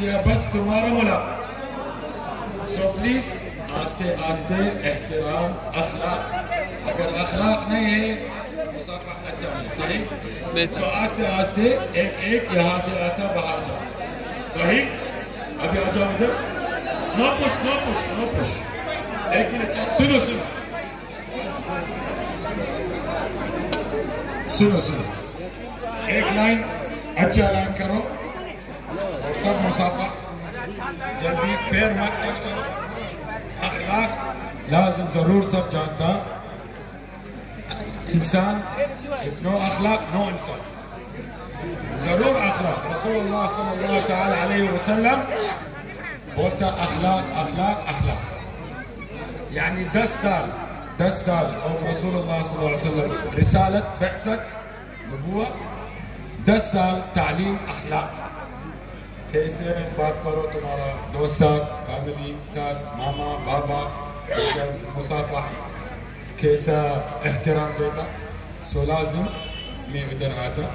دیا، بس تمہارا ملاقات سو پلیز آستے آستے احترام، اخلاق۔ اگر اخلاق نہیں ہے، مسافہ اچھا نہیں، صحیح؟ سو آستے آستے ایک ایک یہاں سے آتا، باہر جاؤ۔ صحیح؟ ابھی آ جاؤ ادھر۔ No push no push no push ایک منٹ، سنو سنو۔ سنو سنو۔ ایک لائن اچھا لائن کرو۔ صب مصرح جديد بير کرو۔ اخلاق لازم ضرور سب جانتا۔ انسان نو اخلاق نو انسان۔ ضرور اخلاق۔ رسول الله صلى الله تعالى عليه وسلم قلت اخلاق اخلاق اخلاق۔ يعني دسال دسال أو رسول الله صلى الله عليه وسلم رساله بعثه نبوه دسال تعليم اخلاق۔ کیسے بات کرو تمہارا دوست ساتھ فیملی ساتھ ماما بابا کیسا مسافہ کیسا احترام دیتا سو لازم میں ادھر آتا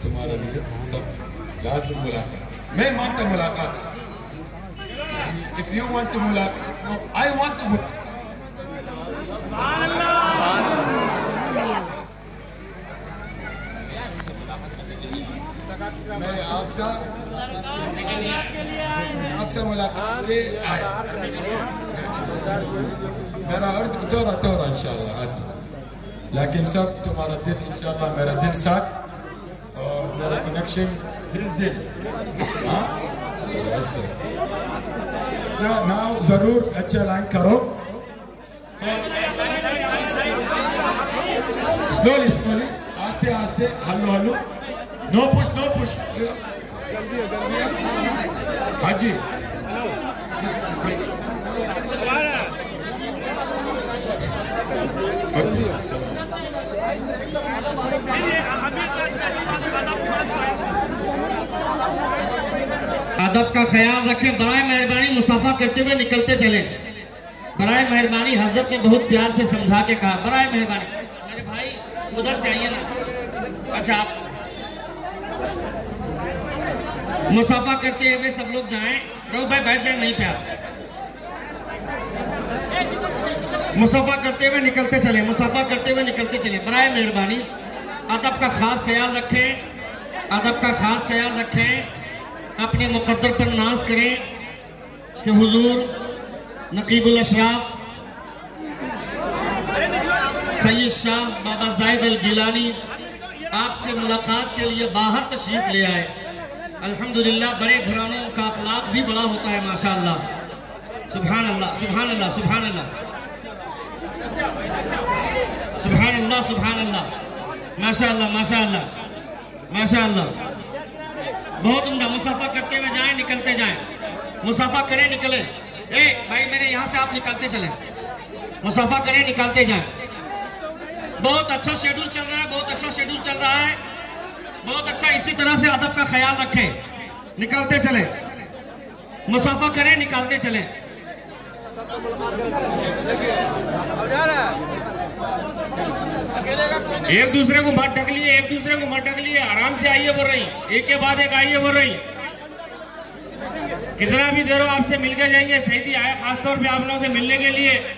تمہارے لیے سب لازم ملاقات میں مانتا ملاقات يعني if you want to ملاقات no, I want to ملاقات میں آپ سے آپ سے ملاقات کے آیا میرا ارد تورا تورا انشاءاللہ آتا لیکن سب تمہارا دل انشاءاللہ میرا دل ساتھ اور میرا کنیکشن دل دل ہاں چلو ایسے سر ناؤ ضرور اچھا لائن کرو سلولی سلولی آستے آستے ہلو ہلو نو پش نو پش حاجی ادب کا خیال رکھیں، برائے مہربانی مسافہ کرتے ہوئے نکلتے چلیں۔ برائے مہربانی حضرت نے بہت پیار سے سمجھا کے کہا، برائے مہربانی۔ میرے بھائی ادھر سے آئیے نا۔ اچھا آپ مسافہ کرتے ہوئے سب لوگ جائیں۔ رو بھائی، بیٹھ جائیں وہیں پہ آپ۔ مسافہ کرتے ہوئے نکلتے چلیں، مسافہ کرتے ہوئے نکلتے چلیں۔ برائے مہربانی، ادب کا خاص خیال رکھیں۔ ادب کا خاص خیال رکھیں۔ اپنے مقدر پر ناز کریں کہ حضور نقیب الاشراف، سید شاہ بابا زائد الگیلانی آپ سے ملاقات کے لیے باہر تشریف لے آئے۔ الحمدللہ، بڑے گھرانوں کا اخلاق بھی بڑا ہوتا ہے، ماشاءاللہ۔ سبحان اللہ سبحان اللہ سبحان اللہ سبحان اللہ سبحان اللہ ماشاءاللہ ماشاءاللہ۔ ماشاءاللہ۔ بہت عمدہ مسافہ کرتے ہوئے جائیں، نکلتے جائیں۔ مسافہ کریں، نکلیں۔ اے بھائی، میرے یہاں سے آپ نکلتے چلیں۔ مسافہ کریں نکالتے جائیں۔ بہت اچھا شیڈول چل رہا ہے، بہت اچھا شیڈول چل رہا ہے۔ بہت اچھا اسی طرح سے ادب کا خیال رکھیں۔ نکلتے چلیں۔ مسافہ کریں نکالتے چلیں۔ ایک دوسرے کو مت ڈھک لیے ایک دوسرے کو مت ڈھک لیے آرام سے آئیے بول رہی ایک کے بعد ایک آئیے بول رہی کتنا بھی دیر ہو آپ سے مل کے جائیں گے سیدھی آئے خاص طور پہ آپ لوگوں سے ملنے کے لیے۔